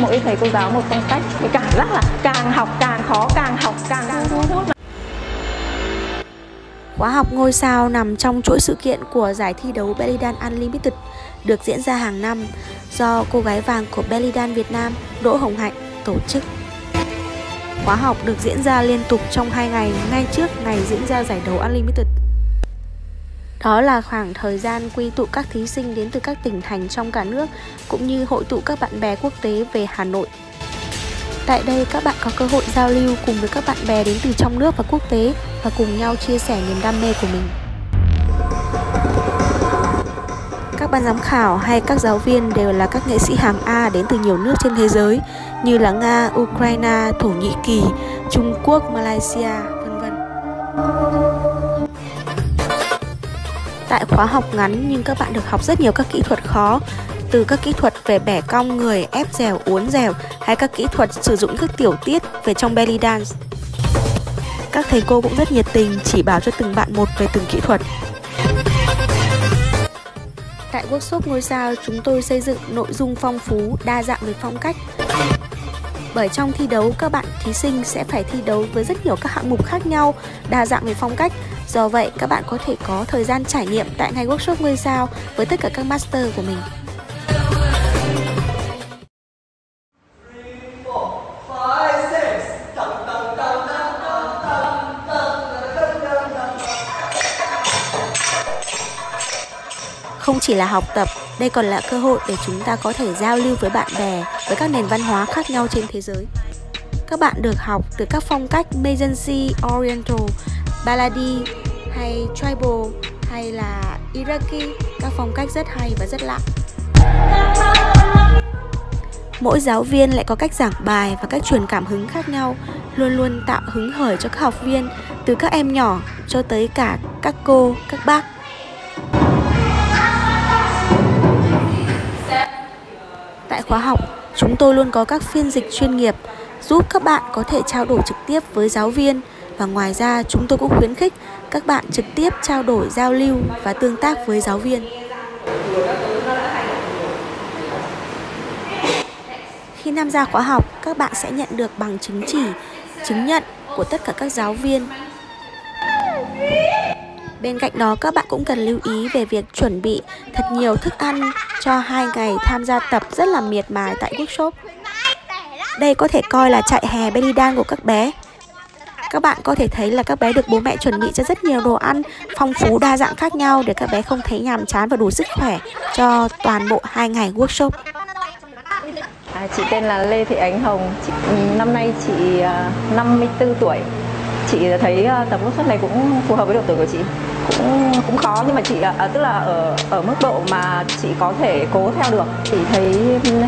mỗi thầy cô giáo một phong cách cái cảm giác là càng học càng khó, càng học càng thu hút Khóa học ngôi sao nằm trong chuỗi sự kiện của giải thi đấu Belly Dance Unlimited được diễn ra hàng năm do cô gái vàng của Belly Dance Việt Nam, Đỗ Hồng Hạnh, tổ chức. Khóa học được diễn ra liên tục trong 2 ngày, ngay trước ngày diễn ra giải đấu Unlimited. Đó là khoảng thời gian quy tụ các thí sinh đến từ các tỉnh thành trong cả nước cũng như hội tụ các bạn bè quốc tế về Hà Nội. Tại đây các bạn có cơ hội giao lưu cùng với các bạn bè đến từ trong nước và quốc tế và cùng nhau chia sẻ niềm đam mê của mình. Các ban giám khảo hay các giáo viên đều là các nghệ sĩ hạng A đến từ nhiều nước trên thế giới như là Nga, Ukraine, Thổ Nhĩ Kỳ, Trung Quốc, Malaysia, vân vân. Tại khóa học ngắn nhưng các bạn được học rất nhiều các kỹ thuật khó từ các kỹ thuật về bẻ cong người, ép dẻo, uốn dẻo hay các kỹ thuật sử dụng các tiểu tiết về trong belly dance. Các thầy cô cũng rất nhiệt tình chỉ bảo cho từng bạn một về từng kỹ thuật. Tại workshop ngôi sao, chúng tôi xây dựng nội dung phong phú, đa dạng về phong cách. Bởi trong thi đấu, các bạn thí sinh sẽ phải thi đấu với rất nhiều các hạng mục khác nhau, đa dạng về phong cách. Do vậy, các bạn có thể có thời gian trải nghiệm tại ngày workshop ngôi sao với tất cả các master của mình. Không chỉ là học tập, đây còn là cơ hội để chúng ta có thể giao lưu với bạn bè với các nền văn hóa khác nhau trên thế giới. Các bạn được học từ các phong cách Mezensi, Oriental, Baladi hay Tribal hay là Iraqi, các phong cách rất hay và rất lạ. Mỗi giáo viên lại có cách giảng bài và cách truyền cảm hứng khác nhau, luôn luôn tạo hứng khởi cho các học viên, từ các em nhỏ cho tới cả các cô, các bác. Tại khóa học, chúng tôi luôn có các phiên dịch chuyên nghiệp giúp các bạn có thể trao đổi trực tiếp với giáo viên. Và ngoài ra chúng tôi cũng khuyến khích các bạn trực tiếp trao đổi giao lưu và tương tác với giáo viên. Khi tham gia khóa học, các bạn sẽ nhận được bằng chứng chỉ, chứng nhận của tất cả các giáo viên. Bên cạnh đó các bạn cũng cần lưu ý về việc chuẩn bị thật nhiều thức ăn cho hai ngày tham gia tập rất là miệt mài tại workshop. Đây có thể coi là chạy hè belly dance của các bé. Các bạn có thể thấy là các bé được bố mẹ chuẩn bị cho rất nhiều đồ ăn phong phú đa dạng khác nhau để các bé không thấy nhàm chán và đủ sức khỏe cho toàn bộ hai ngày workshop. À, chị tên là Lê Thị Ánh Hồng, chị, năm nay chị à, 54 tuổi chị thấy ờ, tập suất này cũng phù hợp với độ tuổi của chị. Cũng cũng khó nhưng mà chị à, tức là ở ở mức độ mà chị có thể cố theo được. Chị thấy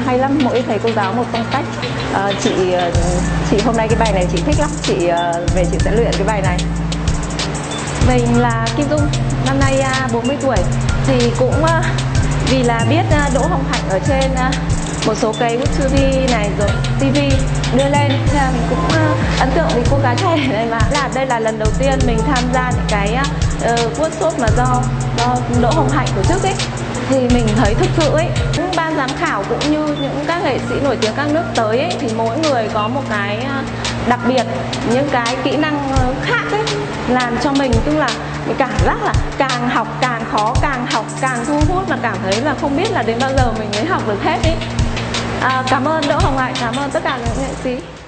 hay lắm. Mỗi thầy cô giáo một phong cách. À, chị chị hôm nay cái bài này chị thích lắm. Chị về chị sẽ luyện cái bài này. Mình là Kim Dung năm nay à, 40 tuổi. Thì cũng vì là biết Đỗ Hồng Hạnh ở trên một số cái youtube này rồi TV đưa lên thế là mình cũng uh, ấn tượng vì cô gái trẻ này mà. Là đây là lần đầu tiên mình tham gia những cái uh, workshop mà do do Đỗ Hồng Hạnh tổ chức ấy. Thì mình thấy thực sự ấy những ban giám khảo cũng như những các nghệ sĩ nổi tiếng các nước tới ấy thì mỗi người có một cái đặc biệt những cái kỹ năng khác ấy làm cho mình tức là mình cảm giác là càng học càng khó càng học càng thu hút mà cảm thấy là không biết là đến bao giờ mình mới học được hết ấy à, cảm ơn Đỗ Hồng Hải cảm ơn tất cả những nghệ sĩ.